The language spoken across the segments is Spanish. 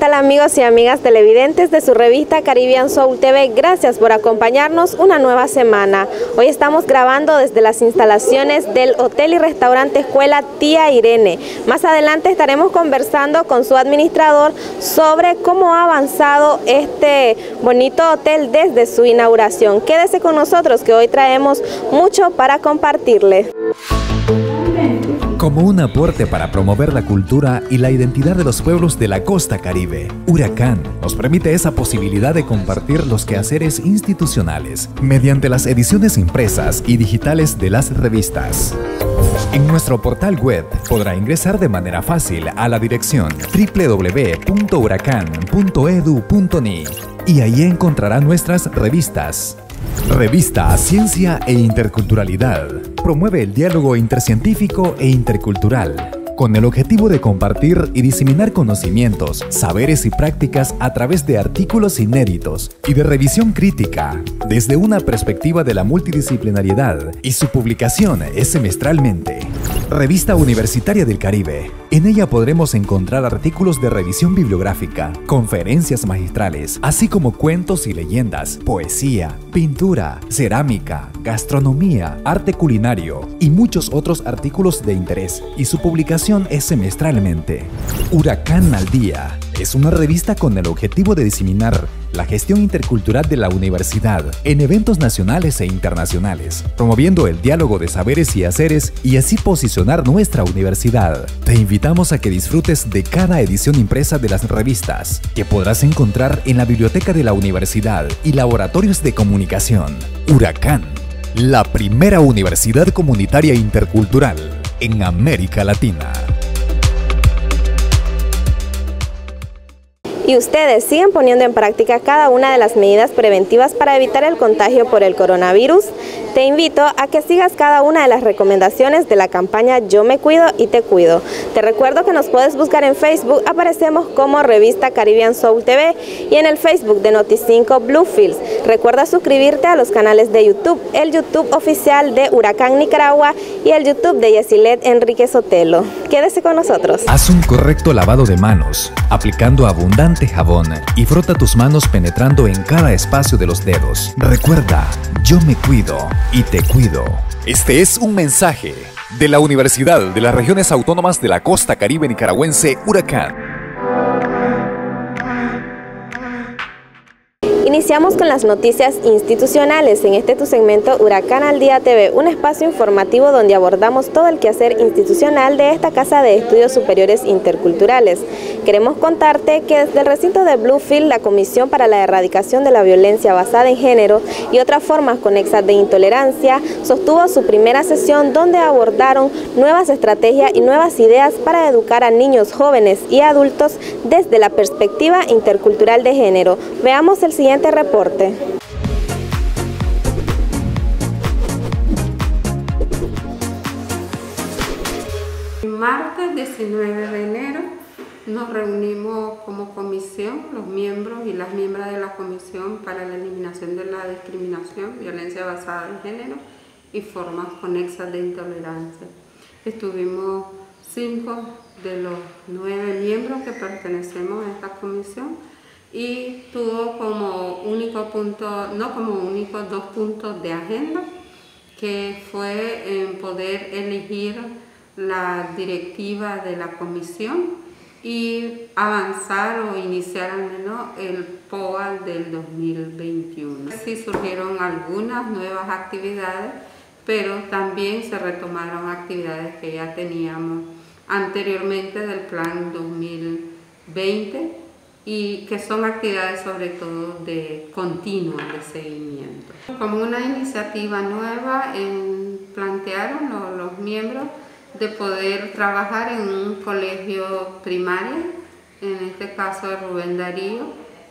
¿qué tal amigos y amigas televidentes de su revista Caribbean Soul TV? Gracias por acompañarnos una nueva semana. Hoy estamos grabando desde las instalaciones del Hotel y Restaurante Escuela Tía Irene. Más adelante estaremos conversando con su administrador sobre cómo ha avanzado este bonito hotel desde su inauguración. Quédese con nosotros que hoy traemos mucho para compartirle. Como un aporte para promover la cultura y la identidad de los pueblos de la costa caribe, Huracán nos permite esa posibilidad de compartir los quehaceres institucionales mediante las ediciones impresas y digitales de las revistas. En nuestro portal web podrá ingresar de manera fácil a la dirección www.huracan.edu.ni y ahí encontrará nuestras revistas. Revista Ciencia e Interculturalidad promueve el diálogo intercientífico e intercultural con el objetivo de compartir y diseminar conocimientos, saberes y prácticas a través de artículos inéditos y de revisión crítica, desde una perspectiva de la multidisciplinariedad, y su publicación es semestralmente. Revista Universitaria del Caribe. En ella podremos encontrar artículos de revisión bibliográfica, conferencias magistrales, así como cuentos y leyendas, poesía, pintura, cerámica, gastronomía, arte culinario y muchos otros artículos de interés, y su publicación es semestralmente. Huracán al Día es una revista con el objetivo de diseminar la gestión intercultural de la universidad en eventos nacionales e internacionales, promoviendo el diálogo de saberes y haceres y así posicionar nuestra universidad. Te invitamos a que disfrutes de cada edición impresa de las revistas, que podrás encontrar en la biblioteca de la universidad y laboratorios de comunicación. Huracán, la primera universidad comunitaria intercultural en América Latina. Y ustedes siguen poniendo en práctica cada una de las medidas preventivas para evitar el contagio por el coronavirus, te invito a que sigas cada una de las recomendaciones de la campaña Yo me cuido y te cuido. Te recuerdo que nos puedes buscar en Facebook, aparecemos como revista Caribbean Soul TV y en el Facebook de Noti5 Bluefields. Recuerda suscribirte a los canales de YouTube, el YouTube oficial de Huracán Nicaragua y el YouTube de Yesilet Enrique Sotelo. Quédese con nosotros. Haz un correcto lavado de manos, aplicando abundante jabón y frota tus manos penetrando en cada espacio de los dedos. Recuerda, yo me cuido y te cuido. Este es un mensaje de la Universidad de las Regiones Autónomas de la Costa Caribe Nicaragüense, Huracán. Iniciamos con las noticias institucionales en este tu segmento Huracán al Día TV, un espacio informativo donde abordamos todo el quehacer institucional de esta Casa de Estudios Superiores Interculturales. Queremos contarte que desde el recinto de Bluefield, la Comisión para la Erradicación de la Violencia Basada en Género y otras formas conexas de intolerancia sostuvo su primera sesión donde abordaron nuevas estrategias y nuevas ideas para educar a niños, jóvenes y adultos desde la perspectiva intercultural de género. Veamos el siguiente reporte. Martes 19 de enero nos reunimos como comisión, los miembros y las miembros de la Comisión para la Eliminación de la Discriminación, Violencia Basada en Género y Formas Conexas de Intolerancia. Estuvimos cinco de los nueve miembros que pertenecemos a esta comisión y tuvo como único punto, no como único, dos puntos de agenda, que fue en poder elegir la directiva de la comisión y avanzar o iniciar al menos el POA del 2021. Sí surgieron algunas nuevas actividades, pero también se retomaron actividades que ya teníamos anteriormente del plan 2020 y que son actividades sobre todo de continua de seguimiento. Como una iniciativa nueva plantearon los, miembros de poder trabajar en un colegio primario, en este caso de Rubén Darío,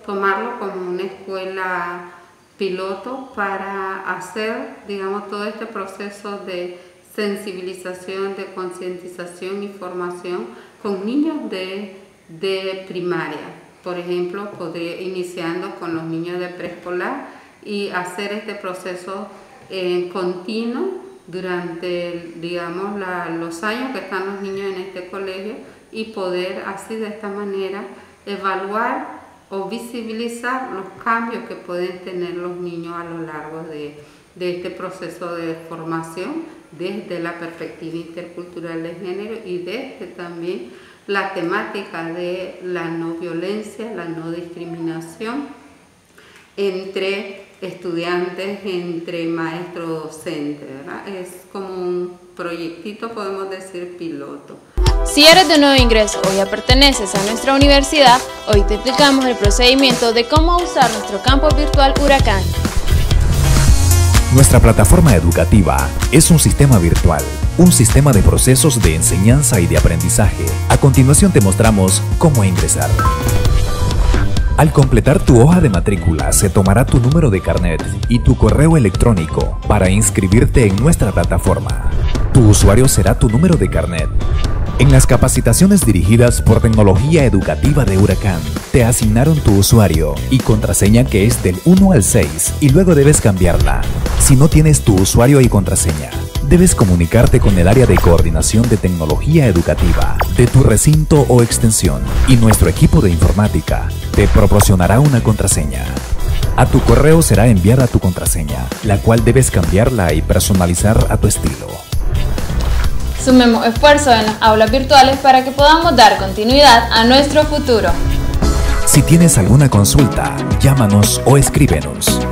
tomarlo como una escuela piloto para hacer, digamos, todo este proceso de sensibilización, de concientización y formación con niños de, de primaria por ejemplo, podría iniciando con los niños de preescolar y hacer este proceso eh, continuo durante, digamos, los años que están los niños en este colegio y poder así de esta manera evaluar o visibilizar los cambios que pueden tener los niños a lo largo de, de este proceso de formación desde la perspectiva intercultural de género y desde también la temática de la no violencia, la no discriminación entre estudiantes, entre maestros docentes. Es como un proyectito, podemos decir, piloto. Si eres de nuevo ingreso o ya perteneces a nuestra universidad, hoy te explicamos el procedimiento de cómo usar nuestro campo virtual Huracán. Nuestra plataforma educativa es un sistema virtual, un sistema de procesos de enseñanza y de aprendizaje. A continuación te mostramos cómo ingresar. Al completar tu hoja de matrícula se tomará tu número de carnet y tu correo electrónico para inscribirte en nuestra plataforma. Tu usuario será tu número de carnet. En las capacitaciones dirigidas por Tecnología Educativa de Huracán, te asignaron tu usuario y contraseña que es del 1 al 6 y luego debes cambiarla. Si no tienes tu usuario y contraseña, debes comunicarte con el área de coordinación de tecnología educativa de tu recinto o extensión y nuestro equipo de informática te proporcionará una contraseña. A tu correo será enviada tu contraseña, la cual debes cambiarla y personalizar a tu estilo. Sumemos esfuerzos en las aulas virtuales para que podamos dar continuidad a nuestro futuro. Si tienes alguna consulta, llámanos o escríbenos.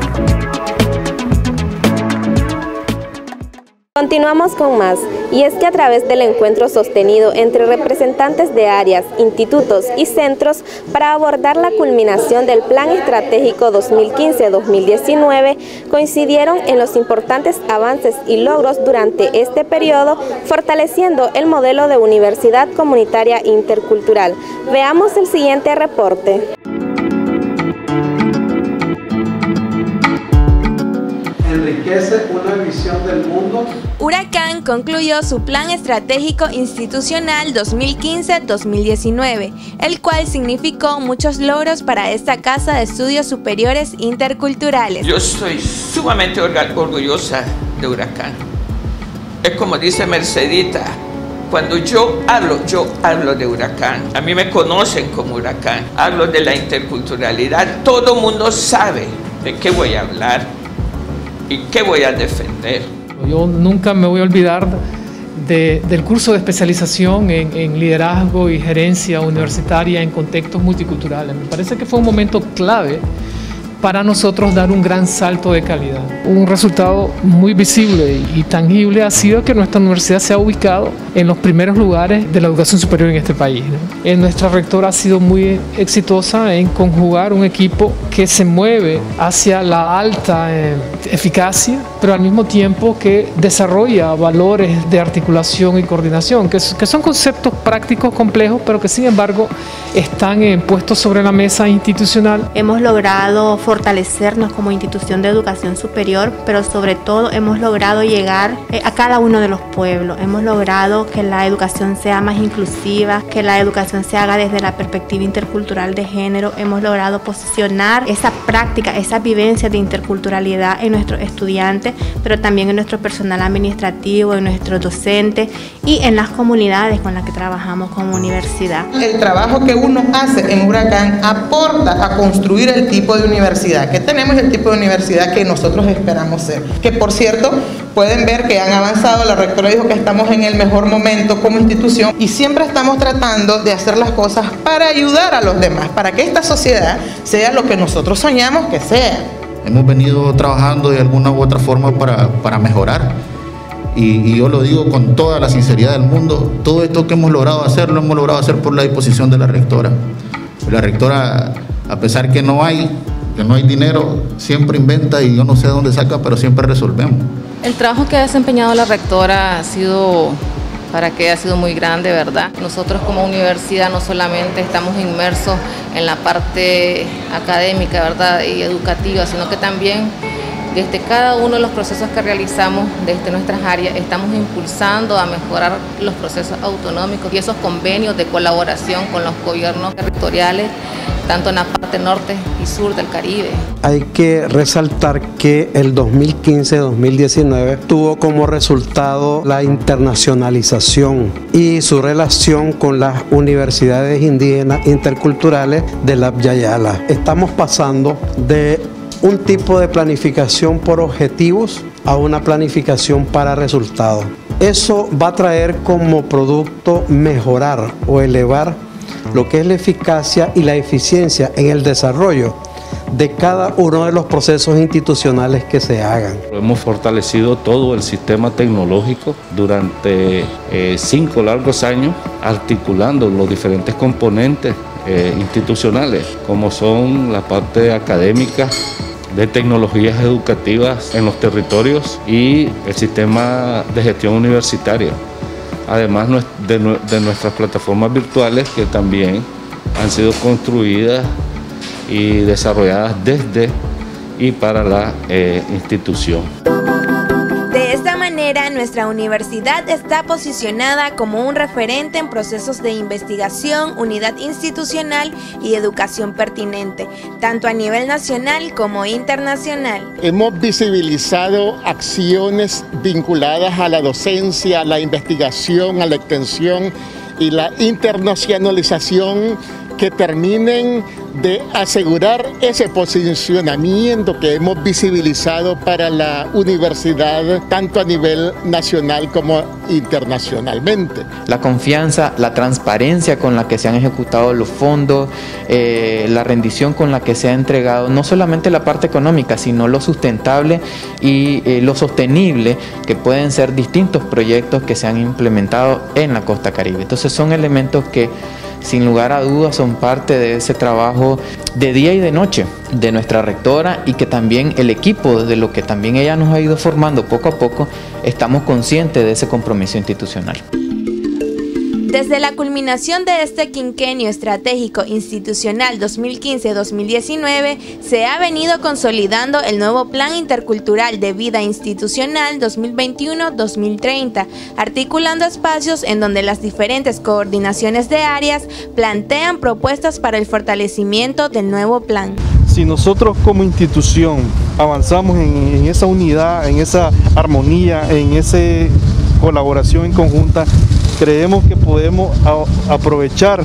Continuamos con más, y es que a través del encuentro sostenido entre representantes de áreas, institutos y centros para abordar la culminación del Plan Estratégico 2015-2019, coincidieron en los importantes avances y logros durante este periodo, fortaleciendo el modelo de universidad comunitaria intercultural. Veamos el siguiente reporte. Enriquece una visión del mundo. Huracán concluyó su Plan Estratégico Institucional 2015-2019, el cual significó muchos logros para esta Casa de Estudios Superiores Interculturales. Yo soy sumamente orgullosa de Huracán. Es como dice Mercedita, cuando yo hablo, yo hablo de huracán. A mí me conocen como huracán. Hablo de la interculturalidad. Todo mundo sabe de qué voy a hablar y qué voy a defender. Yo nunca me voy a olvidar del curso de especialización en, en, liderazgo y gerencia universitaria en contextos multiculturales. Me parece que fue un momento clave para nosotros dar un gran salto de calidad. Un resultado muy visible y tangible ha sido que nuestra universidad se ha ubicado en los primeros lugares de la educación superior en este país. En nuestra rectora ha sido muy exitosa en conjugar un equipo que se mueve hacia la alta eh, eficacia, pero al mismo tiempo que desarrolla valores de articulación y coordinación, que, son conceptos prácticos complejos, pero que sin embargo están eh, puestos sobre la mesa institucional. Hemos logrado fortalecernos como institución de educación superior, pero sobre todo hemos logrado llegar eh, a cada uno de los pueblos. Hemos logrado que la educación sea más inclusiva, que la educación se haga desde la perspectiva intercultural de género. Hemos logrado posicionar esa práctica, esa vivencia de interculturalidad en nuestros estudiantes, pero también en nuestro personal administrativo, en nuestros docentes y en las comunidades con las que trabajamos como universidad. El trabajo que uno hace en Huracán aporta a construir el tipo de universidad que tenemos el tipo de universidad que nosotros esperamos ser. Que por cierto, pueden ver que han avanzado, la rectora dijo que estamos en el mejor momento como institución y siempre estamos tratando de hacer las cosas para ayudar a los demás, para que esta sociedad sea lo que nosotros soñamos que sea. Hemos venido trabajando de alguna u otra forma para, para mejorar. Y, y, yo lo digo con toda la sinceridad del mundo, todo esto que hemos logrado hacer lo hemos logrado hacer por la disposición de la rectora. La rectora, a pesar que no hay que no hay dinero, siempre inventa y yo no sé dónde saca, pero siempre resolvemos. El trabajo que ha desempeñado la rectora ha sido, para que ha sido muy grande, ¿verdad? Nosotros como universidad no solamente estamos inmersos en la parte académica, ¿verdad? Y educativa, sino que también desde cada uno de los procesos que realizamos desde nuestras áreas estamos impulsando a mejorar los procesos autonómicos y esos convenios de colaboración con los gobiernos territoriales tanto en la parte norte y sur del Caribe. Hay que resaltar que el 2015-2019 tuvo como resultado la internacionalización y su relación con las universidades indígenas interculturales de la Yayala. Estamos pasando de un tipo de planificación por objetivos a una planificación para resultados. Eso va a traer como producto mejorar o elevar lo que es la eficacia y la eficiencia en el desarrollo de cada uno de los procesos institucionales que se hagan. Hemos fortalecido todo el sistema tecnológico durante eh, cinco largos años, articulando los diferentes componentes eh, institucionales, como son la parte académica, de tecnologías educativas en los territorios y el sistema de gestión universitaria. Además de, nuestras plataformas virtuales que también han sido construidas y desarrolladas desde y para la eh, institución nuestra universidad está posicionada como un referente en procesos de investigación, unidad institucional y educación pertinente, tanto a nivel nacional como internacional. Hemos visibilizado acciones vinculadas a la docencia, a la investigación, a la extensión y la internacionalización que terminen de asegurar ese posicionamiento que hemos visibilizado para la universidad tanto a nivel nacional como internacionalmente. La confianza, la transparencia con la que se han ejecutado los fondos, eh, la rendición con la que se ha entregado no solamente la parte económica, sino lo sustentable y eh, lo sostenible que pueden ser distintos proyectos que se han implementado en la costa caribe. Entonces son elementos que sin lugar a dudas son parte de ese trabajo de día y de noche de nuestra rectora y que también el equipo, de lo que también ella nos ha ido formando poco a poco, estamos conscientes de ese compromiso institucional. Desde la culminación de este quinquenio estratégico institucional 2015-2019, se ha venido consolidando el nuevo Plan Intercultural de Vida Institucional 2021-2030, articulando espacios en donde las diferentes coordinaciones de áreas plantean propuestas para el fortalecimiento del nuevo plan. Si nosotros como institución avanzamos en, esa unidad, en esa armonía, en esa colaboración en conjunta, creemos que podemos aprovechar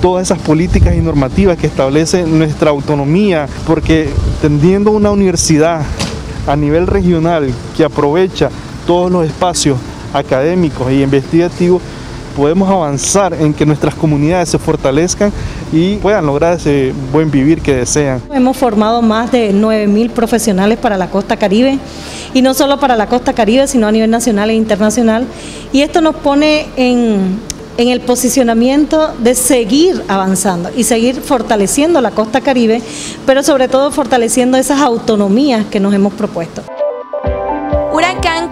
todas esas políticas y normativas que establecen nuestra autonomía, porque teniendo una universidad a nivel regional que aprovecha todos los espacios académicos e investigativos, podemos avanzar en que nuestras comunidades se fortalezcan y puedan lograr ese buen vivir que desean. Hemos formado más de 9.000 profesionales para la costa caribe y no solo para la costa caribe, sino a nivel nacional e internacional. Y esto nos pone en, en el posicionamiento de seguir avanzando y seguir fortaleciendo la costa caribe, pero sobre todo fortaleciendo esas autonomías que nos hemos propuesto.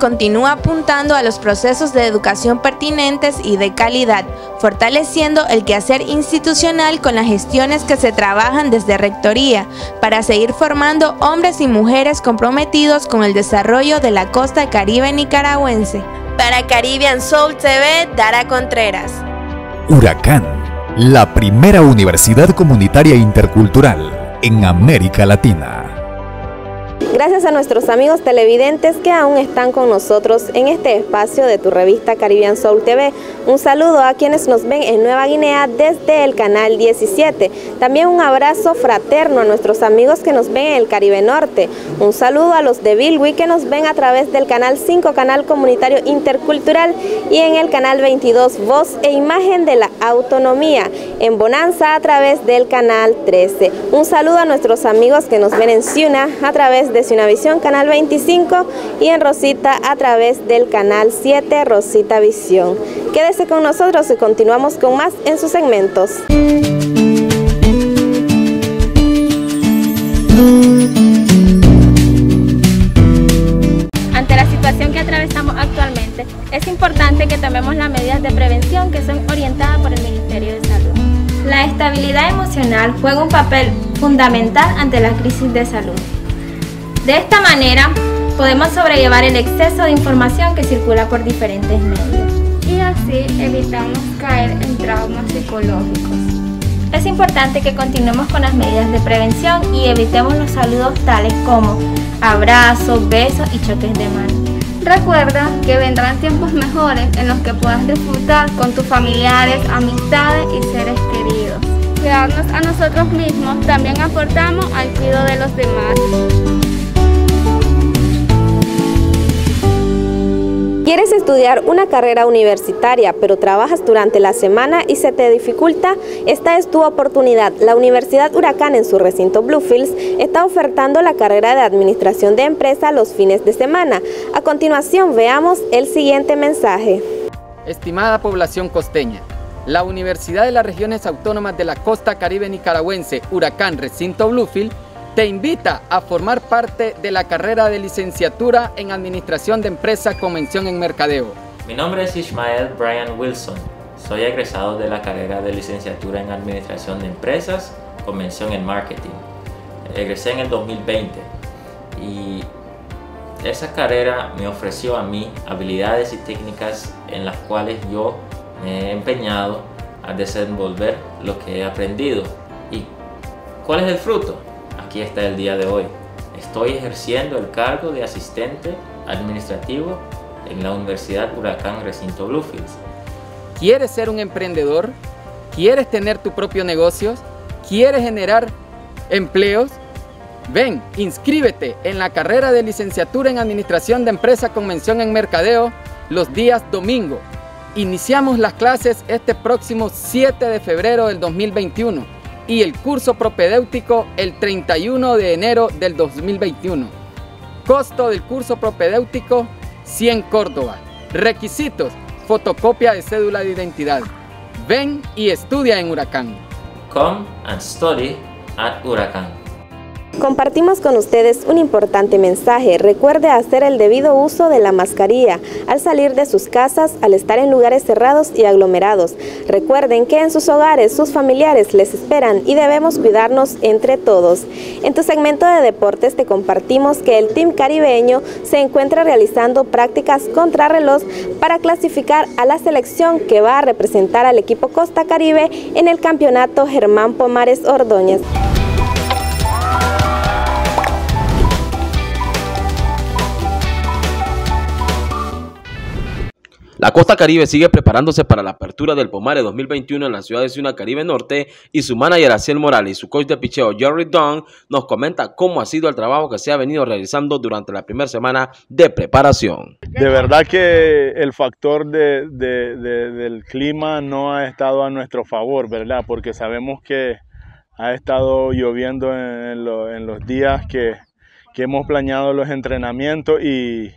Continúa apuntando a los procesos de educación pertinentes y de calidad, fortaleciendo el quehacer institucional con las gestiones que se trabajan desde Rectoría, para seguir formando hombres y mujeres comprometidos con el desarrollo de la costa caribe nicaragüense. Para Caribbean Soul TV, Dara Contreras. Huracán, la primera universidad comunitaria intercultural en América Latina. Gracias a nuestros amigos televidentes que aún están con nosotros en este espacio de tu revista Caribbean Soul TV. Un saludo a quienes nos ven en Nueva Guinea desde el canal 17. También un abrazo fraterno a nuestros amigos que nos ven en el Caribe Norte. Un saludo a los de Bilwi que nos ven a través del canal 5, canal comunitario intercultural y en el canal 22, voz e imagen de la autonomía. En Bonanza a través del canal 13. Un saludo a nuestros amigos que nos ven en Ciuna a través de Visión Canal 25 y en Rosita a través del Canal 7 Rosita Visión. Quédese con nosotros y continuamos con más en sus segmentos. Ante la situación que atravesamos actualmente, es importante que tomemos las medidas de prevención que son orientadas por el Ministerio de Salud. La estabilidad emocional juega un papel fundamental ante la crisis de salud. De esta manera, podemos sobrellevar el exceso de información que circula por diferentes medios. Y así evitamos caer en traumas psicológicos. Es importante que continuemos con las medidas de prevención y evitemos los saludos tales como abrazos, besos y choques de mano. Recuerda que vendrán tiempos mejores en los que puedas disfrutar con tus familiares, amistades y seres queridos. Cuidarnos a nosotros mismos también aportamos al cuidado de los demás. ¿Quieres estudiar una carrera universitaria pero trabajas durante la semana y se te dificulta? Esta es tu oportunidad. La Universidad Huracán en su recinto Bluefields está ofertando la carrera de Administración de Empresa los fines de semana. A continuación veamos el siguiente mensaje. Estimada población costeña, la Universidad de las Regiones Autónomas de la Costa Caribe Nicaragüense Huracán Recinto Bluefield te invita a formar parte de la carrera de licenciatura en Administración de Empresa Convención en Mercadeo. Mi nombre es Ismael Brian Wilson. Soy egresado de la carrera de licenciatura en Administración de Empresas, Convención en Marketing. Egresé en el 2020 y esa carrera me ofreció a mí habilidades y técnicas en las cuales yo me he empeñado a desenvolver lo que he aprendido. ¿Y cuál es el fruto? Aquí está el día de hoy. Estoy ejerciendo el cargo de asistente administrativo en la Universidad Huracán Recinto Bluefields. ¿Quieres ser un emprendedor? ¿Quieres tener tu propio negocio? ¿Quieres generar empleos? Ven, inscríbete en la carrera de licenciatura en Administración de Empresa con mención en Mercadeo los días domingo. Iniciamos las clases este próximo 7 de febrero del 2021 y el curso propedéutico el 31 de enero del 2021. Costo del curso propedéutico 100 Córdoba. Requisitos: fotocopia de cédula de identidad. Ven y estudia en Huracán. Come and study at Huracán. Compartimos con ustedes un importante mensaje. Recuerde hacer el debido uso de la mascarilla al salir de sus casas, al estar en lugares cerrados y aglomerados. Recuerden que en sus hogares sus familiares les esperan y debemos cuidarnos entre todos. En tu segmento de deportes te compartimos que el Team Caribeño se encuentra realizando prácticas contra reloj para clasificar a la selección que va a representar al equipo Costa Caribe en el campeonato Germán Pomares Ordóñez. La Costa Caribe sigue preparándose para la apertura del Pomare 2021 en la ciudad de Ciudad Caribe Norte y su manager Aciel Morales y su coach de picheo Jerry Dunn nos comenta cómo ha sido el trabajo que se ha venido realizando durante la primera semana de preparación. De verdad que el factor del clima no ha estado a nuestro favor, ¿verdad? Porque sabemos que ha estado lloviendo en, los días que, hemos planeado los entrenamientos y,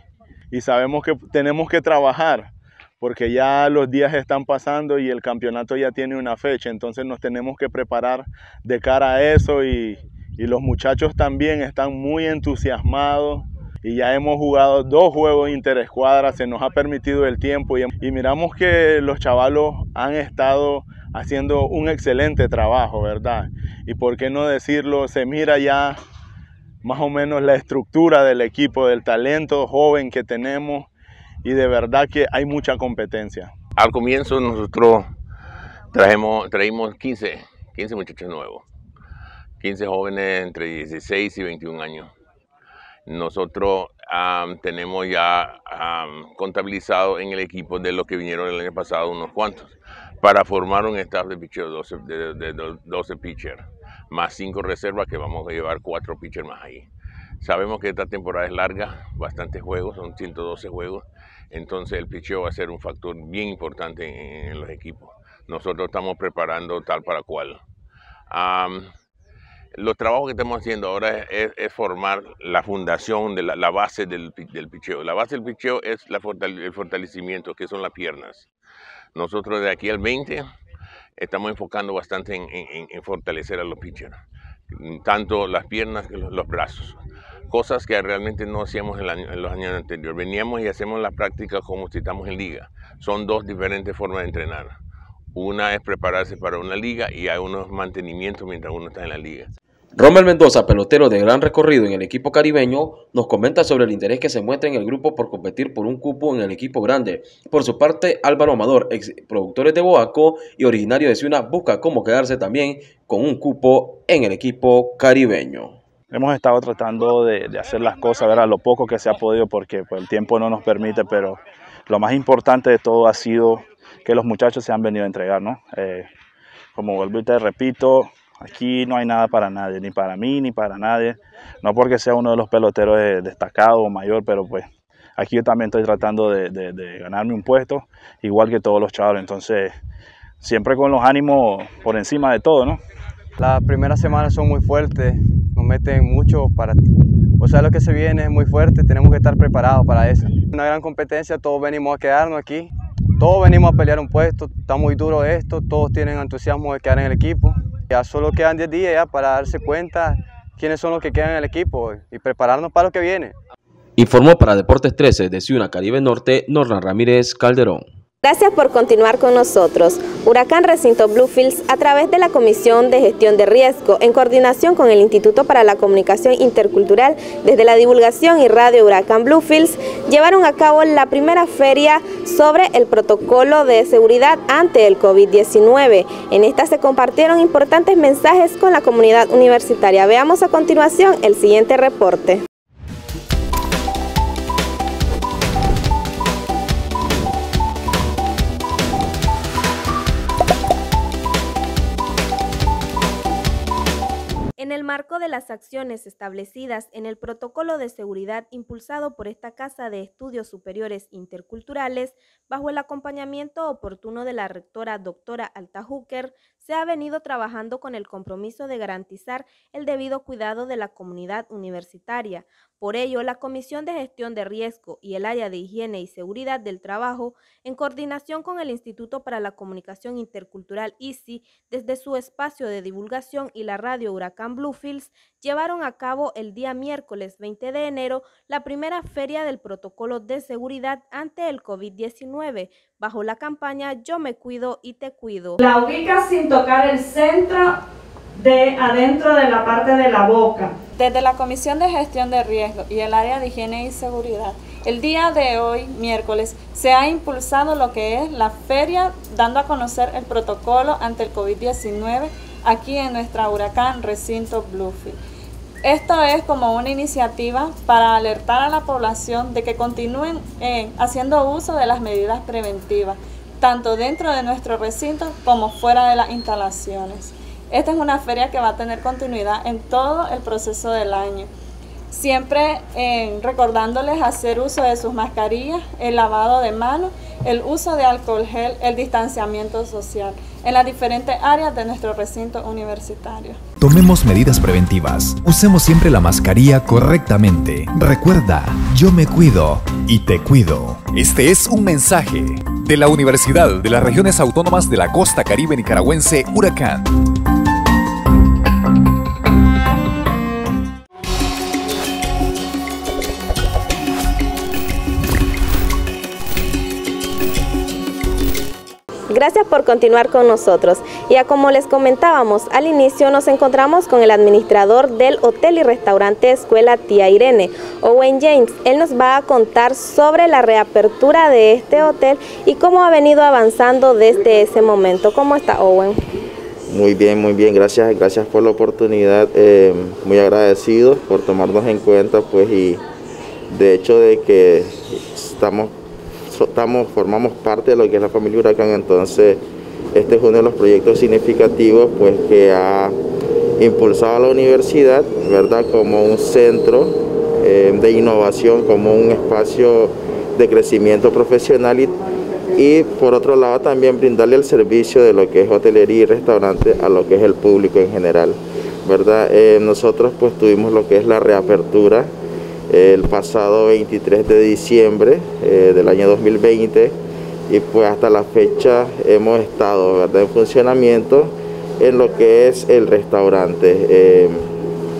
y sabemos que tenemos que trabajar porque ya los días están pasando y el campeonato ya tiene una fecha, entonces nos tenemos que preparar de cara a eso y, los muchachos también están muy entusiasmados y ya hemos jugado dos juegos interescuadras, se nos ha permitido el tiempo y, y, miramos que los chavalos han estado haciendo un excelente trabajo, ¿verdad? Y por qué no decirlo, se mira ya más o menos la estructura del equipo, del talento joven que tenemos y de verdad que hay mucha competencia. Al comienzo nosotros trajimos, traímos 15, 15 muchachos nuevos, 15 jóvenes entre 16 y 21 años. Nosotros tenemos ya contabilizado en el equipo de los que vinieron el año pasado unos cuantos para formar un staff de pitchers, 12, de, 12 pitchers, más 5 reservas que vamos a llevar 4 pitchers más ahí. Sabemos que esta temporada es larga, bastantes juegos, son 112 juegos, entonces el picheo va a ser un factor bien importante en, los equipos. Nosotros estamos preparando tal para cual. los trabajos que estamos haciendo ahora es, formar la fundación de la, base del, del, picheo. La base del picheo es el fortalecimiento, que son las piernas. Nosotros de aquí al 20 estamos enfocando bastante en, fortalecer a los pitchers, tanto las piernas que los brazos cosas que realmente no hacíamos en, los años anteriores. Veníamos y hacemos las prácticas como si estamos en liga. Son dos diferentes formas de entrenar. Una es prepararse para una liga y hay unos mantenimientos mientras uno está en la liga. Rommel Mendoza, pelotero de gran recorrido en el equipo caribeño, nos comenta sobre el interés que se muestra en el grupo por competir por un cupo en el equipo grande. Por su parte, Álvaro Amador, ex productor de Boaco y originario de Ciuna, busca cómo quedarse también con un cupo en el equipo caribeño. Hemos estado tratando de, hacer las cosas, ver a lo poco que se ha podido porque pues, el tiempo no nos permite, pero lo más importante de todo ha sido que los muchachos se han venido a entregar, ¿no? Eh, como vuelvo y te repito, Aquí no hay nada para nadie, ni para mí, ni para nadie. No porque sea uno de los peloteros destacados o mayor, pero pues aquí yo también estoy tratando de, ganarme un puesto, igual que todos los chavos. Entonces, siempre con los ánimos por encima de todo, ¿no? Las primeras semanas son muy fuertes, nos meten mucho para... O sea, lo que se viene es muy fuerte, tenemos que estar preparados para eso. Una gran competencia, todos venimos a quedarnos aquí, todos venimos a pelear un puesto, está muy duro esto, todos tienen entusiasmo de quedar en el equipo. Ya solo quedan 10 días para darse cuenta quiénes son los que quedan en el equipo y prepararnos para lo que viene. Informó para Deportes 13 de Ciudad Caribe Norte, Norna Ramírez Calderón. Gracias por continuar con nosotros. Huracán Recinto Bluefields, a través de la Comisión de Gestión de Riesgo, en coordinación con el Instituto para la Comunicación Intercultural, desde la divulgación y radio Huracán Bluefields, llevaron a cabo la primera feria sobre el protocolo de seguridad ante el COVID-19. En esta se compartieron importantes mensajes con la comunidad universitaria. Veamos a continuación el siguiente reporte. Marco de las acciones establecidas en el protocolo de seguridad impulsado por esta Casa de Estudios Superiores Interculturales, bajo el acompañamiento oportuno de la rectora doctora Alta Hooker, se ha venido trabajando con el compromiso de garantizar el debido cuidado de la comunidad universitaria. Por ello, la Comisión de Gestión de Riesgo y el Área de Higiene y Seguridad del Trabajo, en coordinación con el Instituto para la Comunicación Intercultural ICI, desde su espacio de divulgación y la radio Huracán Bluefields, llevaron a cabo el día miércoles 20 de enero la primera feria del protocolo de seguridad ante el COVID-19, bajo la campaña Yo me cuido y te cuido. La ubica sin tocar el centro de adentro de la parte de la boca. Desde la Comisión de Gestión de Riesgo y el área de higiene y seguridad, el día de hoy, miércoles, se ha impulsado lo que es la feria dando a conocer el protocolo ante el COVID-19 aquí en nuestra huracán recinto Bluefield. Esto es como una iniciativa para alertar a la población de que continúen eh, haciendo uso de las medidas preventivas, tanto dentro de nuestro recinto como fuera de las instalaciones. Esta es una feria que va a tener continuidad en todo el proceso del año. Siempre recordándoles hacer uso de sus mascarillas, el lavado de manos, el uso de alcohol gel, el distanciamiento social en las diferentes áreas de nuestro recinto universitario. Tomemos medidas preventivas. Usemos siempre la mascarilla correctamente. Recuerda, yo me cuido y te cuido. Este es un mensaje de la Universidad de las Regiones Autónomas de la Costa Caribe Nicaragüense, Huracán. Gracias por continuar con nosotros. Y a como les comentábamos al inicio, nos encontramos con el administrador del hotel y restaurante Escuela Tía Irene, Owen James. Él nos va a contar sobre la reapertura de este hotel y cómo ha venido avanzando desde ese momento. ¿Cómo está Owen? Muy bien, muy bien, gracias, gracias por la oportunidad, eh, muy agradecido por tomarnos en cuenta, pues, y de hecho de que estamos estamos, formamos parte de lo que es la familia Huracán, entonces este es uno de los proyectos significativos pues, que ha impulsado a la universidad, ¿verdad? Como un centro eh, de innovación, como un espacio de crecimiento profesional y, por otro lado también brindarle el servicio de lo que es hotelería y restaurante a lo que es el público en general, ¿verdad? Eh, nosotros pues tuvimos lo que es la reapertura el pasado 23 de diciembre eh, del año 2020 y pues hasta la fecha hemos estado en funcionamiento en lo que es el restaurante. Eh,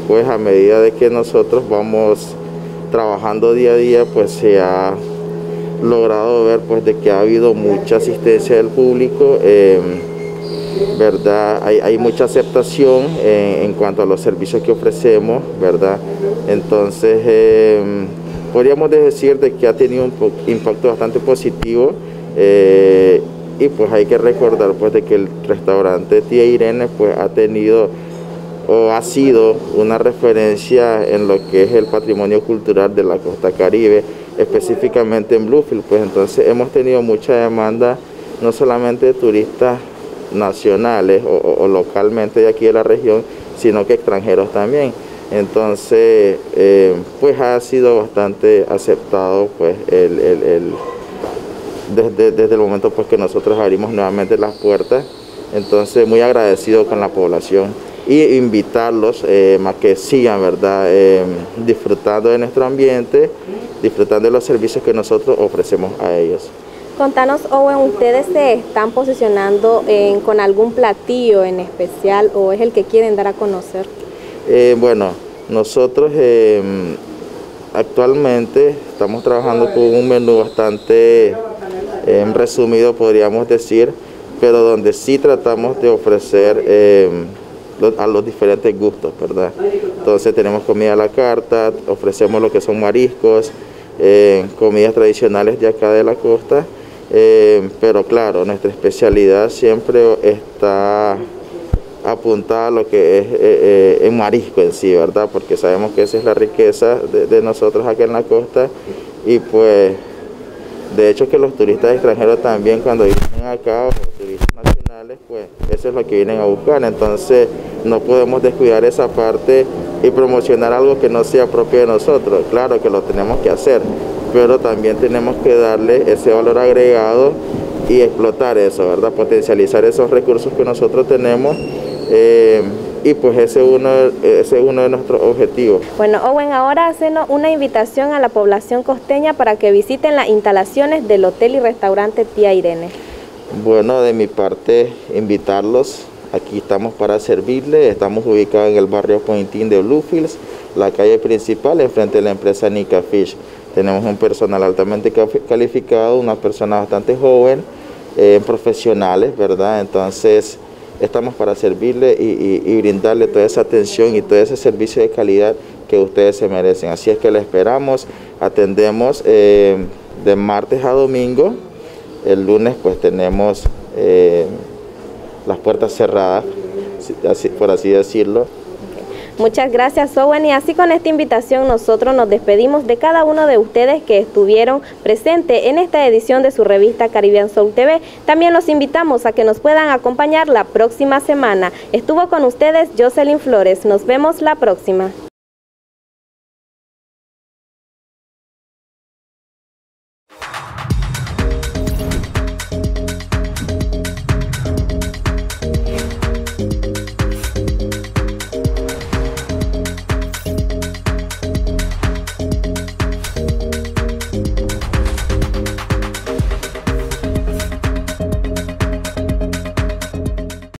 pues a medida de que nosotros vamos trabajando día a día, pues se ha logrado ver pues de que ha habido mucha asistencia del público. Eh, ¿verdad? Hay, mucha aceptación en, cuanto a los servicios que ofrecemos, ¿verdad? Entonces, em, podríamos decir de que ha tenido un impacto bastante positivo eh, y pues hay que recordar pues de que el restaurante Tía Irene pues ha tenido o ha sido una referencia en lo que es el patrimonio cultural de la costa caribe, específicamente en Bluefield, pues entonces hemos tenido mucha demanda no solamente de turistas nacionales o, localmente de aquí de la región, sino que extranjeros también. Entonces, eh, pues ha sido bastante aceptado pues el, desde, desde, el momento pues que nosotros abrimos nuevamente las puertas. Entonces, muy agradecido con la población y invitarlos eh, a que sigan, ¿verdad? Eh, disfrutando de nuestro ambiente, disfrutando de los servicios que nosotros ofrecemos a ellos. Contanos, Owen, ¿ustedes se están posicionando con algún platillo en especial o es el que quieren dar a conocer? Eh, bueno, nosotros em, actualmente estamos trabajando con un menú bastante resumido, podríamos decir, pero donde sí tratamos de ofrecer a los diferentes gustos, ¿verdad? Entonces tenemos comida a la carta, ofrecemos lo que son mariscos, eh, comidas tradicionales de acá de la costa eh, pero claro, nuestra especialidad siempre está apuntada a lo que es eh, eh marisco en sí, ¿verdad? Porque sabemos que esa es la riqueza de, nosotros aquí en la costa y pues de hecho que los turistas extranjeros también cuando vienen acá, o los turistas nacionales, pues eso es lo que vienen a buscar. Entonces no podemos descuidar esa parte y promocionar algo que no sea propio de nosotros. Claro que lo tenemos que hacer, pero también tenemos que darle ese valor agregado y explotar eso, ¿verdad? Potencializar esos recursos que nosotros tenemos. Eh, y pues ese, uno, ese es uno de nuestros objetivos. Bueno, Owen, ahora hacemos una invitación a la población costeña para que visiten las instalaciones del hotel y restaurante Tía Irene. Bueno, de mi parte, invitarlos. Aquí estamos para servirles. Estamos ubicados en el barrio Pointín de Bluefields, la calle principal, enfrente de la empresa Nica Fish. Tenemos un personal altamente calificado, una persona bastante joven, eh, profesionales, ¿verdad? Entonces, estamos para servirle y, brindarle toda esa atención y todo ese servicio de calidad que ustedes se merecen. Así es que le esperamos, atendemos eh, de martes a domingo. El lunes pues tenemos eh, las puertas cerradas, por así decirlo. Muchas gracias Owen y así con esta invitación nosotros nos despedimos de cada uno de ustedes que estuvieron presentes en esta edición de su revista Caribbean Soul TV. También los invitamos a que nos puedan acompañar la próxima semana. Estuvo con ustedes Jocelyn Flores. Nos vemos la próxima.